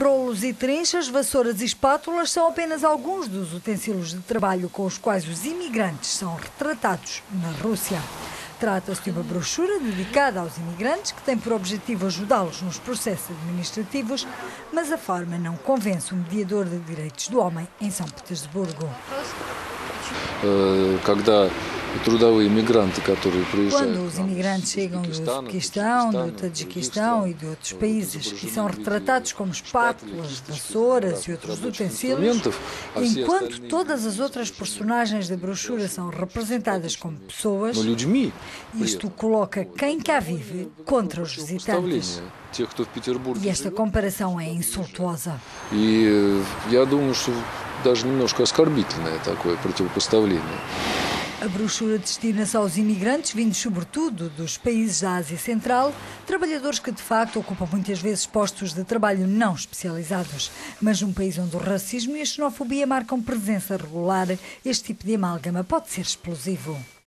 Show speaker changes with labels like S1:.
S1: Rolos e trinchas, vassouras e espátulas são apenas alguns dos utensílios de trabalho com os quais os imigrantes são retratados na Rússia. Trata-se de uma brochura dedicada aos imigrantes que tem por objetivo ajudá-los nos processos administrativos, mas a forma não convence o mediador de direitos do homem em São Petersburgo.
S2: Э, Когда трудовые мигранты, которые приезжают
S1: Quando os imigrantes chegam do Uzbequistão, do Tadjiquistão e de outros países e são retratados como espátulas, vassouras e outros utensílios, enquanto todas as outras personagens da brochura são representadas como pessoas,
S2: но людьми, при
S1: isto
S2: этом,
S1: coloca quem cá vive contra os visitantes.
S2: представление тех, кто в Петербурге
S1: E esta
S2: живет.
S1: comparação é insultuosa.
S2: И э, я думаю, что даже немножко оскорбительное такое противопоставление.
S1: A brochura destina-se aos imigrantes vindos sobretudo dos países da Ásia Central, trabalhadores que de facto ocupam muitas vezes postos de trabalho não especializados. Mas num país onde o racismo e a xenofobia marcam presença regular, este tipo de amálgama pode ser explosivo.